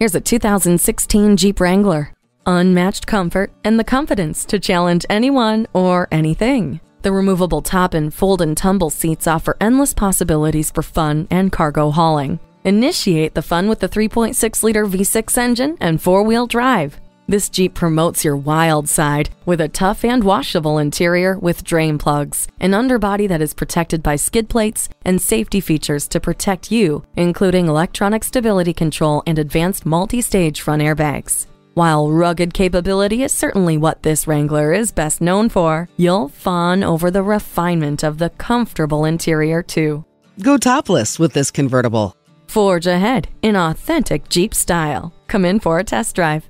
Here's a 2016 Jeep Wrangler. Unmatched comfort and the confidence to challenge anyone or anything. The removable top and fold and tumble seats offer endless possibilities for fun and cargo hauling. Initiate the fun with the 3.6 liter V6 engine and four wheel drive. This Jeep promotes your wild side with a tough and washable interior with drain plugs, an underbody that is protected by skid plates, and safety features to protect you, including electronic stability control and advanced multi stage front airbags. While rugged capability is certainly what this Wrangler is best known for, you'll fawn over the refinement of the comfortable interior too. Go topless with this convertible. Forge ahead in authentic Jeep style. Come in for a test drive.